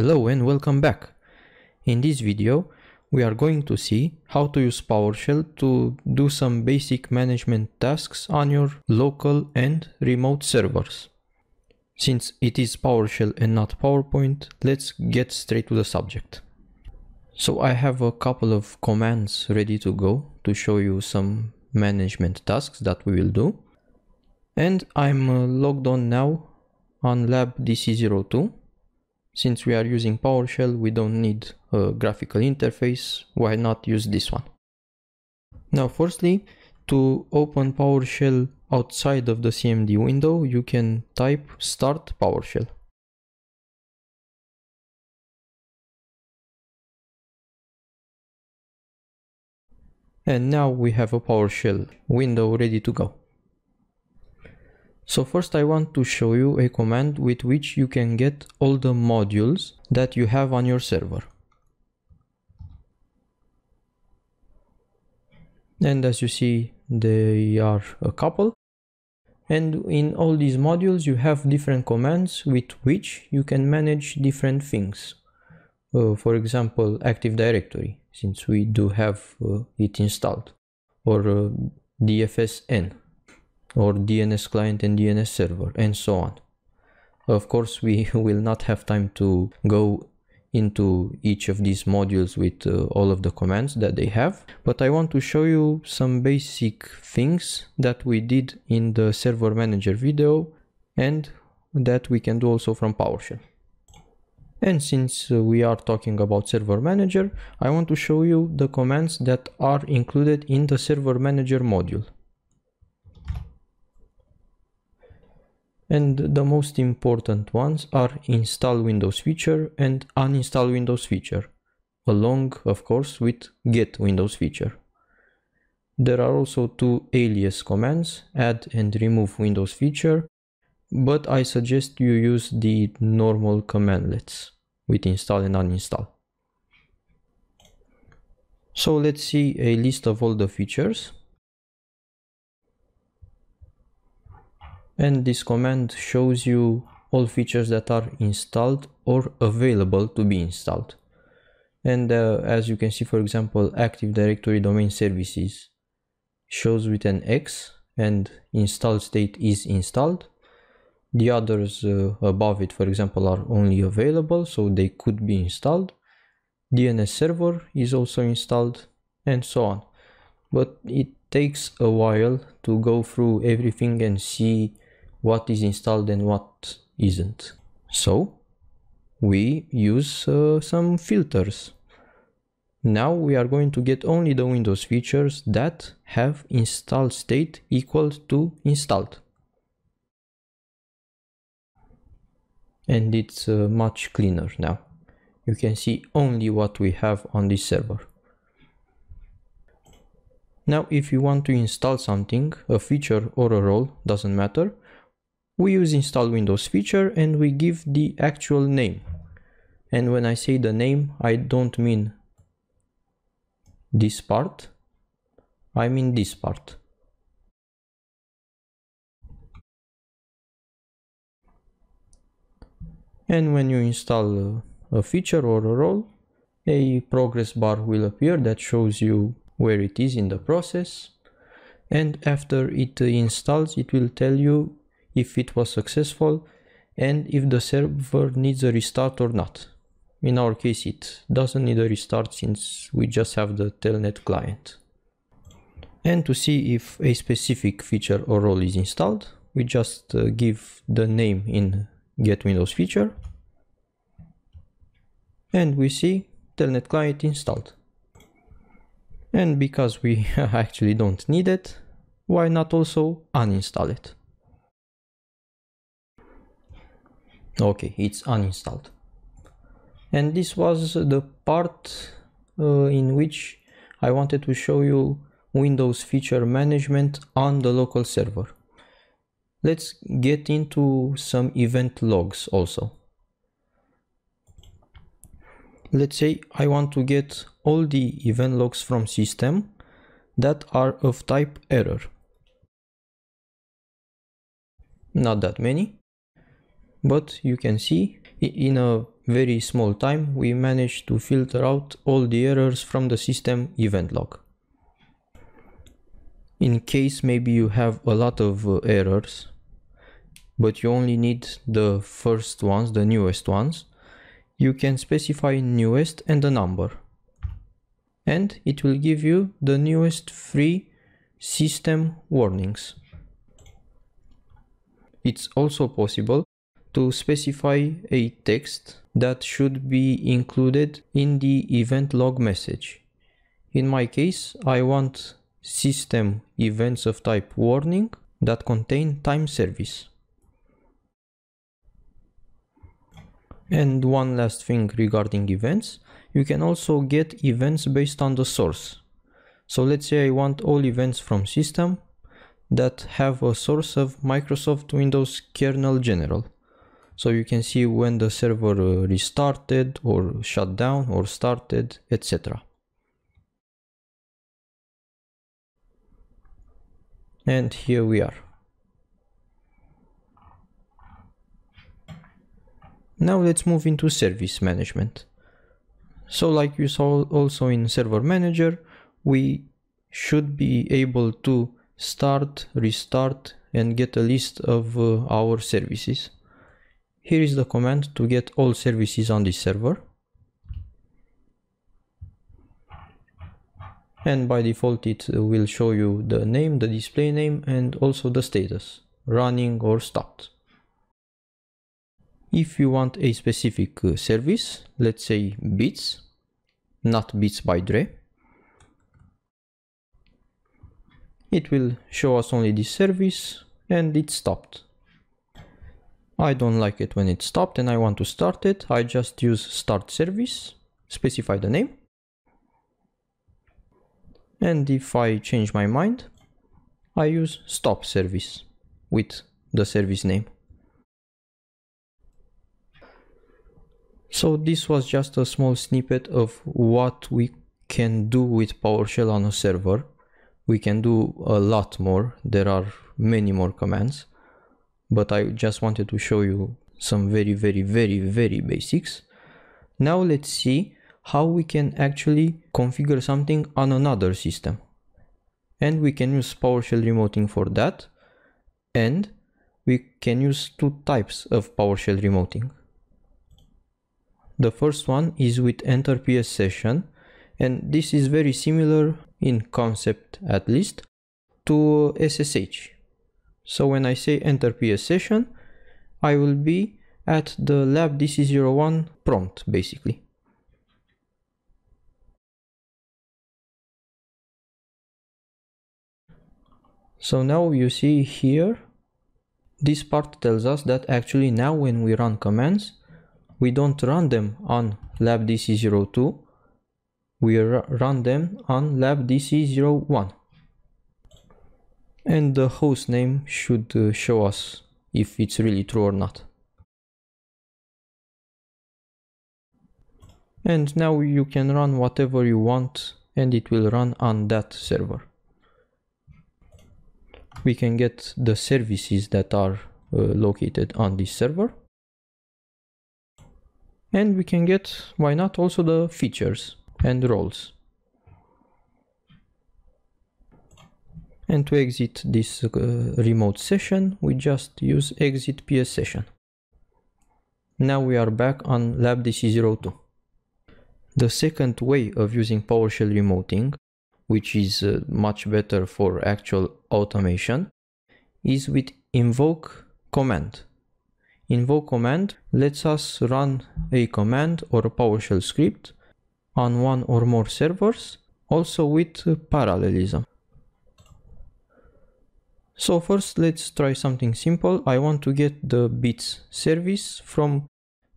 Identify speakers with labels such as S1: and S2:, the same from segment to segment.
S1: Hello and welcome back. In this video, we are going to see how to use PowerShell to do some basic management tasks on your local and remote servers. Since it is PowerShell and not PowerPoint, let's get straight to the subject. So I have a couple of commands ready to go to show you some management tasks that we will do. And I'm uh, logged on now on lab DC02 since we are using PowerShell, we don't need a graphical interface. Why not use this one? Now, firstly, to open PowerShell outside of the CMD window, you can type start PowerShell. And now we have a PowerShell window ready to go. So first I want to show you a command with which you can get all the modules that you have on your server. And as you see, they are a couple. And in all these modules, you have different commands with which you can manage different things. Uh, for example, Active Directory, since we do have uh, it installed, or uh, DFSN, or DNS client and DNS server and so on. Of course, we will not have time to go into each of these modules with uh, all of the commands that they have, but I want to show you some basic things that we did in the server manager video and that we can do also from PowerShell. And since uh, we are talking about server manager, I want to show you the commands that are included in the server manager module. And the most important ones are install Windows feature and uninstall Windows feature, along of course with get Windows feature. There are also two alias commands, add and remove Windows feature, but I suggest you use the normal commandlets with install and uninstall. So let's see a list of all the features. And this command shows you all features that are installed or available to be installed. And uh, as you can see for example active directory domain services shows with an x and install state is installed. The others uh, above it for example are only available so they could be installed. Dns server is also installed and so on. But it takes a while to go through everything and see what is installed and what isn't. So we use uh, some filters. Now we are going to get only the Windows features that have install state equal to installed. And it's uh, much cleaner now. You can see only what we have on this server. Now if you want to install something, a feature or a role, doesn't matter, we use install windows feature and we give the actual name. And when I say the name, I don't mean this part, I mean this part. And when you install a feature or a role, a progress bar will appear that shows you where it is in the process. And after it installs, it will tell you if it was successful and if the server needs a restart or not. In our case it doesn't need a restart since we just have the telnet client. And to see if a specific feature or role is installed, we just uh, give the name in get windows feature and we see telnet client installed. And because we actually don't need it, why not also uninstall it? Okay it's uninstalled and this was the part uh, in which I wanted to show you Windows feature management on the local server. Let's get into some event logs also. Let's say I want to get all the event logs from system that are of type error. Not that many but you can see in a very small time we managed to filter out all the errors from the system event log. In case maybe you have a lot of uh, errors, but you only need the first ones, the newest ones, you can specify newest and a number. And it will give you the newest free system warnings. It's also possible to specify a text that should be included in the event log message. In my case, I want system events of type warning that contain time service. And one last thing regarding events, you can also get events based on the source. So let's say I want all events from system that have a source of Microsoft Windows kernel general. So you can see when the server uh, restarted or shut down or started, etc. And here we are. Now let's move into service management. So like you saw also in server manager, we should be able to start, restart and get a list of uh, our services. Here is the command to get all services on this server. And by default it will show you the name, the display name and also the status, running or stopped. If you want a specific uh, service, let's say Beats, not Beats by Dre, it will show us only this service and it's stopped. I don't like it when it stopped and I want to start it. I just use start service, specify the name. And if I change my mind, I use stop service with the service name. So this was just a small snippet of what we can do with PowerShell on a server. We can do a lot more. There are many more commands, but I just wanted to show you some very, very, very, very basics. Now let's see how we can actually configure something on another system. And we can use PowerShell remoting for that. And we can use two types of PowerShell remoting. The first one is with enter PS session and this is very similar in concept at least to SSH. So when I say enter PS session, I will be at the lab DC01 prompt basically. So now you see here, this part tells us that actually now when we run commands, we don't run them on labdc02, we run them on labdc01. And the host name should uh, show us if it's really true or not. And now you can run whatever you want and it will run on that server. We can get the services that are uh, located on this server and we can get, why not, also the features and roles. And to exit this uh, remote session, we just use exit PS session. Now we are back on LabDC02. The second way of using PowerShell remoting, which is uh, much better for actual automation, is with invoke command. Invoke command lets us run a command or a PowerShell script on one or more servers, also with parallelism. So first let's try something simple. I want to get the bits service from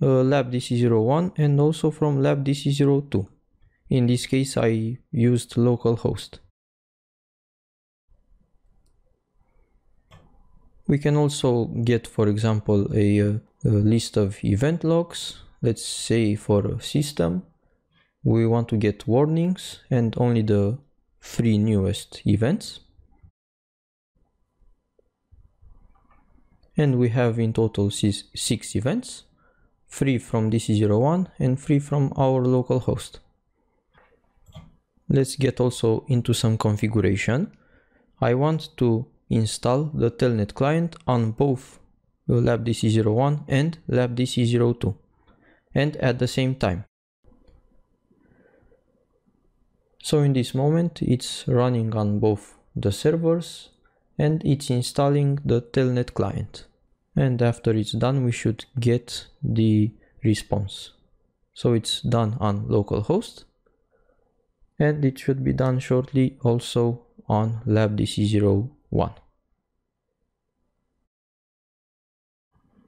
S1: uh, LabDC01 and also from LabDC02. In this case I used localhost. We can also get, for example, a, a, list of event logs. Let's say for system, we want to get warnings and only the three newest events. And we have in total six events. three from DC01 and three from our local host. Let's get also into some configuration. I want to install the telnet client on both LabDC01 and LabDC02 and at the same time. So in this moment it's running on both the servers and it's installing the telnet client. And after it's done we should get the response. So it's done on localhost and it should be done shortly also on LabDC01.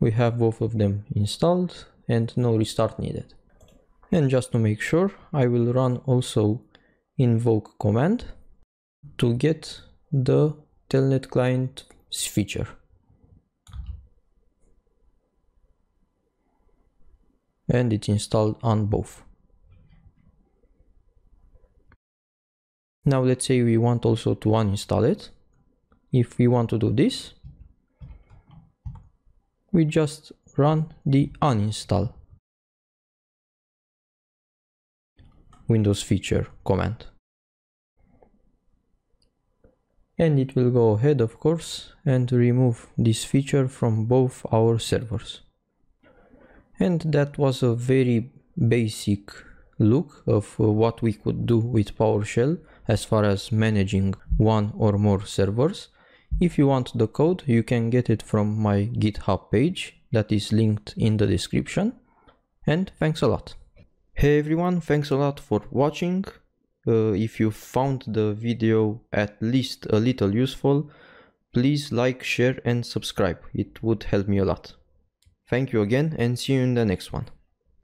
S1: We have both of them installed and no restart needed. And just to make sure, I will run also invoke command to get the telnet client feature. And it's installed on both. Now let's say we want also to uninstall it. If we want to do this, we just run the uninstall Windows feature command. And it will go ahead of course and remove this feature from both our servers. And that was a very basic look of what we could do with PowerShell as far as managing one or more servers. If you want the code, you can get it from my GitHub page that is linked in the description. And thanks a lot. Hey everyone, thanks a lot for watching. Uh, if you found the video at least a little useful, please like, share and subscribe. It would help me a lot. Thank you again and see you in the next one.